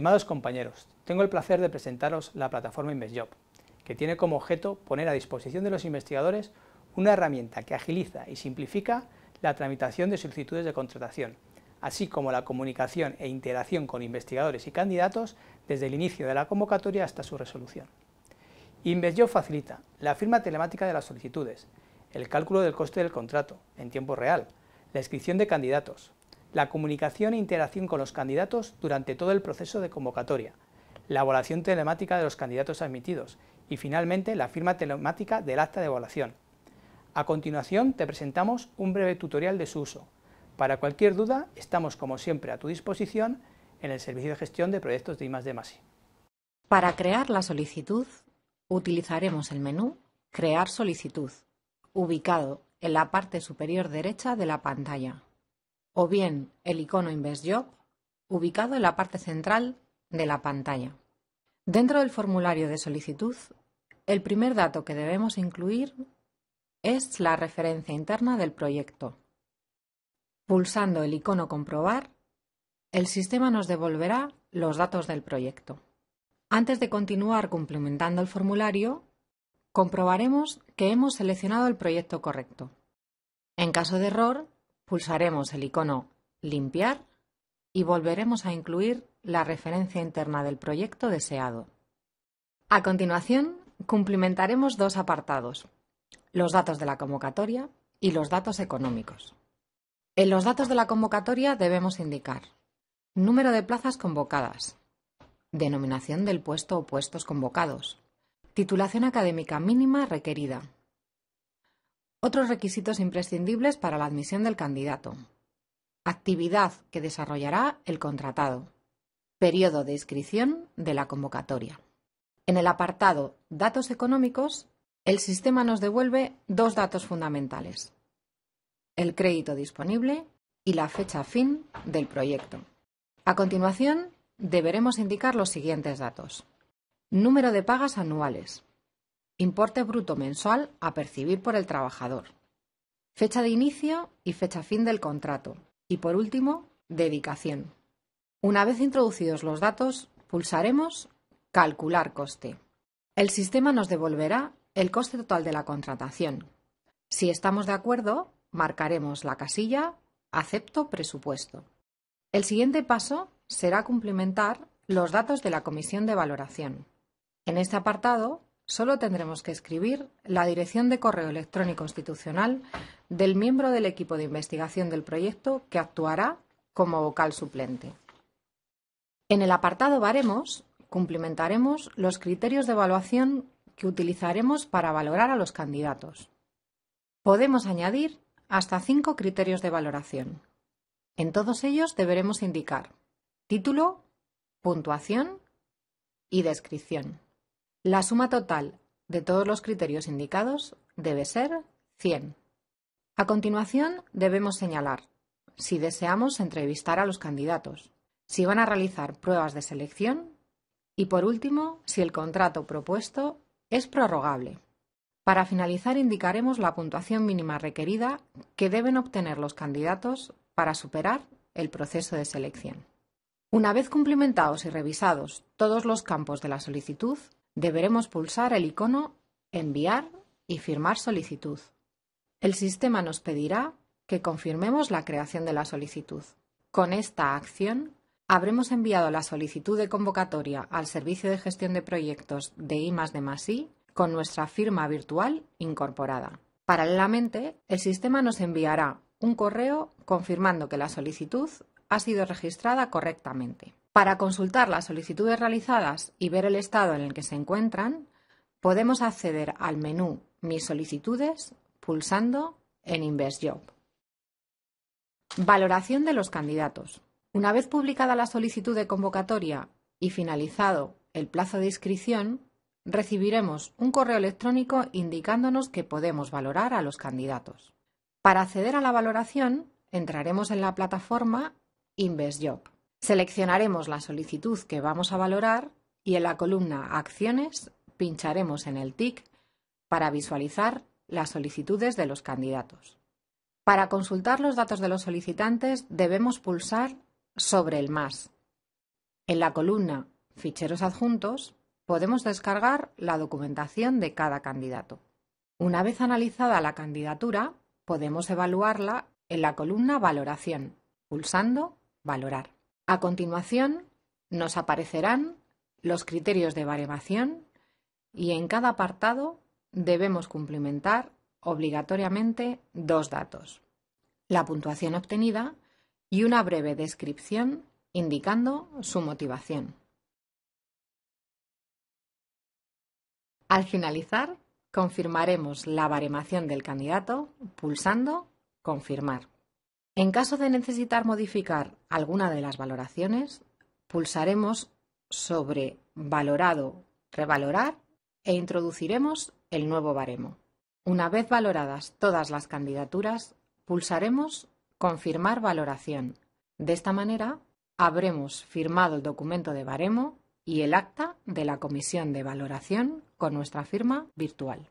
Estimados compañeros, tengo el placer de presentaros la plataforma InvestJob, que tiene como objeto poner a disposición de los investigadores una herramienta que agiliza y simplifica la tramitación de solicitudes de contratación, así como la comunicación e interacción con investigadores y candidatos desde el inicio de la convocatoria hasta su resolución. InvestJob facilita la firma telemática de las solicitudes, el cálculo del coste del contrato en tiempo real, la inscripción de candidatos, la comunicación e interacción con los candidatos durante todo el proceso de convocatoria, la evaluación telemática de los candidatos admitidos y finalmente la firma telemática del acta de evaluación. A continuación te presentamos un breve tutorial de su uso. Para cualquier duda estamos como siempre a tu disposición en el servicio de gestión de proyectos de I+D+I. Para crear la solicitud utilizaremos el menú Crear solicitud, ubicado en la parte superior derecha de la pantalla o bien el icono InvestJob, ubicado en la parte central de la pantalla. Dentro del formulario de solicitud, el primer dato que debemos incluir es la referencia interna del proyecto. Pulsando el icono Comprobar, el sistema nos devolverá los datos del proyecto. Antes de continuar complementando el formulario, comprobaremos que hemos seleccionado el proyecto correcto. En caso de error, Pulsaremos el icono Limpiar y volveremos a incluir la referencia interna del proyecto deseado. A continuación, cumplimentaremos dos apartados, los datos de la convocatoria y los datos económicos. En los datos de la convocatoria debemos indicar número de plazas convocadas, denominación del puesto o puestos convocados, titulación académica mínima requerida, otros requisitos imprescindibles para la admisión del candidato. Actividad que desarrollará el contratado. Periodo de inscripción de la convocatoria. En el apartado Datos económicos, el sistema nos devuelve dos datos fundamentales. El crédito disponible y la fecha fin del proyecto. A continuación, deberemos indicar los siguientes datos. Número de pagas anuales, Importe bruto mensual a percibir por el trabajador. Fecha de inicio y fecha fin del contrato. Y por último, dedicación. Una vez introducidos los datos, pulsaremos Calcular coste. El sistema nos devolverá el coste total de la contratación. Si estamos de acuerdo, marcaremos la casilla Acepto presupuesto. El siguiente paso será cumplimentar los datos de la comisión de valoración. En este apartado solo tendremos que escribir la dirección de correo electrónico institucional del miembro del equipo de investigación del proyecto que actuará como vocal suplente. En el apartado Baremos cumplimentaremos los criterios de evaluación que utilizaremos para valorar a los candidatos. Podemos añadir hasta cinco criterios de valoración. En todos ellos deberemos indicar título, puntuación y descripción. La suma total de todos los criterios indicados debe ser 100. A continuación, debemos señalar si deseamos entrevistar a los candidatos, si van a realizar pruebas de selección y, por último, si el contrato propuesto es prorrogable. Para finalizar, indicaremos la puntuación mínima requerida que deben obtener los candidatos para superar el proceso de selección. Una vez cumplimentados y revisados todos los campos de la solicitud, deberemos pulsar el icono Enviar y firmar solicitud. El sistema nos pedirá que confirmemos la creación de la solicitud. Con esta acción habremos enviado la solicitud de convocatoria al Servicio de Gestión de Proyectos de I con nuestra firma virtual incorporada. Paralelamente, el sistema nos enviará un correo confirmando que la solicitud ha sido registrada correctamente. Para consultar las solicitudes realizadas y ver el estado en el que se encuentran, podemos acceder al menú Mis solicitudes pulsando en InvestJob. Valoración de los candidatos. Una vez publicada la solicitud de convocatoria y finalizado el plazo de inscripción, recibiremos un correo electrónico indicándonos que podemos valorar a los candidatos. Para acceder a la valoración, entraremos en la plataforma InvestJob. Seleccionaremos la solicitud que vamos a valorar y en la columna Acciones pincharemos en el TIC para visualizar las solicitudes de los candidatos. Para consultar los datos de los solicitantes debemos pulsar sobre el más. En la columna Ficheros adjuntos podemos descargar la documentación de cada candidato. Una vez analizada la candidatura, podemos evaluarla en la columna Valoración, pulsando Valorar. A continuación, nos aparecerán los criterios de baremación y en cada apartado debemos cumplimentar obligatoriamente dos datos, la puntuación obtenida y una breve descripción indicando su motivación. Al finalizar, confirmaremos la baremación del candidato pulsando Confirmar. En caso de necesitar modificar alguna de las valoraciones, pulsaremos sobre Valorado, Revalorar e introduciremos el nuevo baremo. Una vez valoradas todas las candidaturas, pulsaremos Confirmar valoración. De esta manera, habremos firmado el documento de baremo y el acta de la comisión de valoración con nuestra firma virtual.